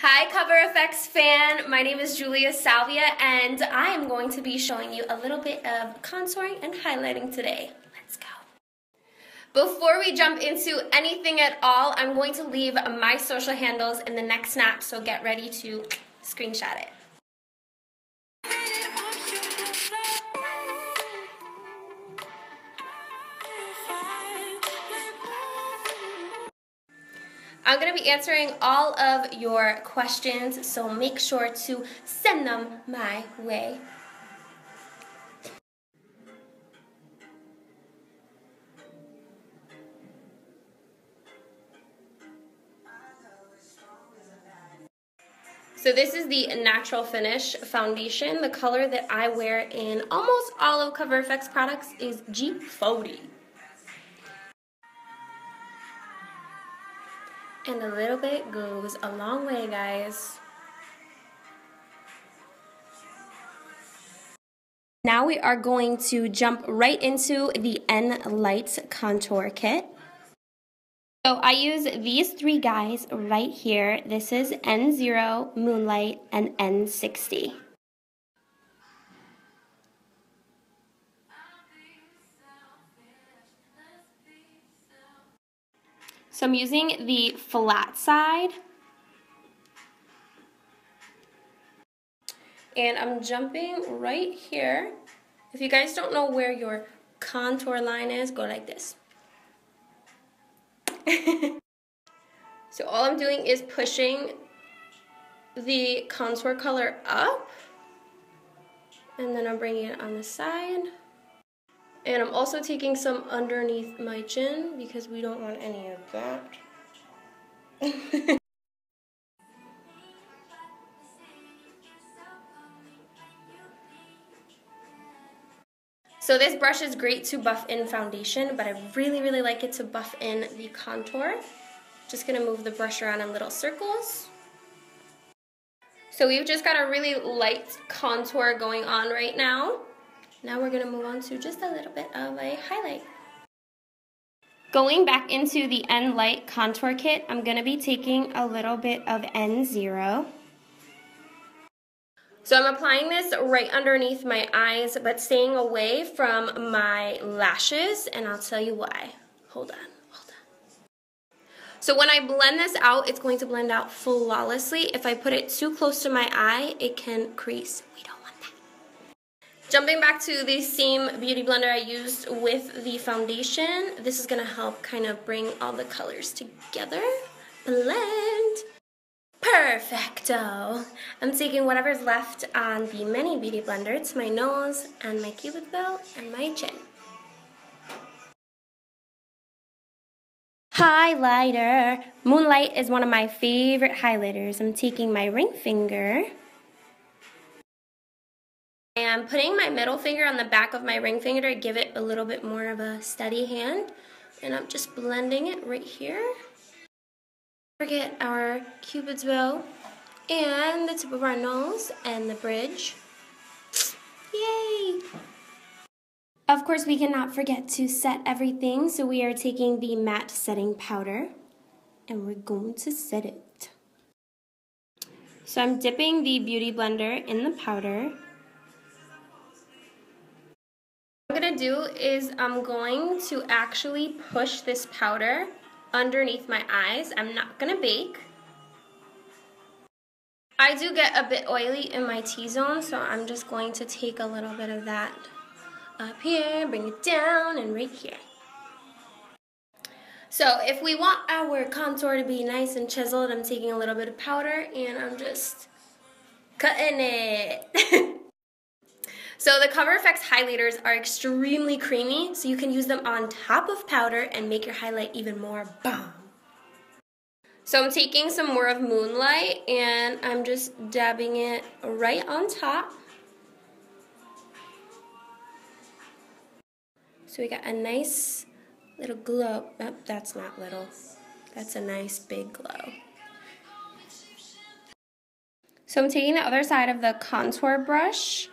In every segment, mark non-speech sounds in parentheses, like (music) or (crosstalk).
Hi Cover FX fan, my name is Julia Salvia and I am going to be showing you a little bit of contouring and highlighting today. Let's go. Before we jump into anything at all, I'm going to leave my social handles in the next snap, so get ready to screenshot it. I'm going to be answering all of your questions, so make sure to send them my way. So this is the Natural Finish Foundation. The color that I wear in almost all of Cover FX products is G40. And a little bit goes a long way, guys. Now we are going to jump right into the N-Light Contour Kit. So I use these three guys right here. This is N0, Moonlight, and N60. So I'm using the flat side. And I'm jumping right here. If you guys don't know where your contour line is, go like this. (laughs) so all I'm doing is pushing the contour color up. And then I'm bringing it on the side. And I'm also taking some underneath my chin because we don't want any of that. (laughs) so this brush is great to buff in foundation, but I really, really like it to buff in the contour. Just gonna move the brush around in little circles. So we've just got a really light contour going on right now. Now we're going to move on to just a little bit of a highlight. Going back into the N-Light Contour Kit, I'm going to be taking a little bit of N0. So I'm applying this right underneath my eyes, but staying away from my lashes, and I'll tell you why. Hold on, hold on. So when I blend this out, it's going to blend out flawlessly. If I put it too close to my eye, it can crease. We don't Jumping back to the same beauty blender I used with the foundation, this is going to help kind of bring all the colors together. Blend. Perfecto. I'm taking whatever's left on the mini beauty blender to my nose and my cupid bow and my chin. Highlighter. Moonlight is one of my favorite highlighters. I'm taking my ring finger I'm putting my middle finger on the back of my ring finger to give it a little bit more of a steady hand. And I'm just blending it right here. Forget our cupid's bow and the tip of our nose and the bridge. Yay! Of course, we cannot forget to set everything, so we are taking the matte setting powder and we're going to set it. So I'm dipping the Beauty Blender in the powder do is I'm going to actually push this powder underneath my eyes. I'm not going to bake. I do get a bit oily in my T-zone, so I'm just going to take a little bit of that up here, bring it down, and right here. So if we want our contour to be nice and chiseled, I'm taking a little bit of powder and I'm just cutting it. (laughs) So the Cover FX highlighters are extremely creamy, so you can use them on top of powder and make your highlight even more bomb. So I'm taking some more of Moonlight and I'm just dabbing it right on top. So we got a nice little glow. Oh, that's not little. That's a nice big glow. So I'm taking the other side of the contour brush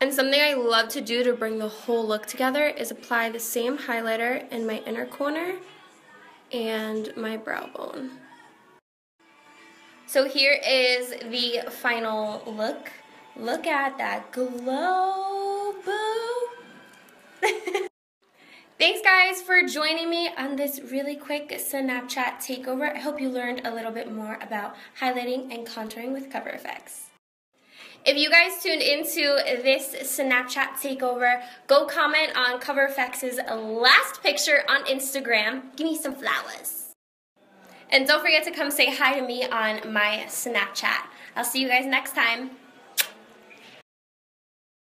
And something I love to do to bring the whole look together is apply the same highlighter in my inner corner and my brow bone. So here is the final look. Look at that glow, boo. (laughs) Thanks guys for joining me on this really quick Snapchat takeover. I hope you learned a little bit more about highlighting and contouring with Cover FX. If you guys tuned into this Snapchat takeover, go comment on Cover FX's last picture on Instagram. Give me some flowers. And don't forget to come say hi to me on my Snapchat. I'll see you guys next time.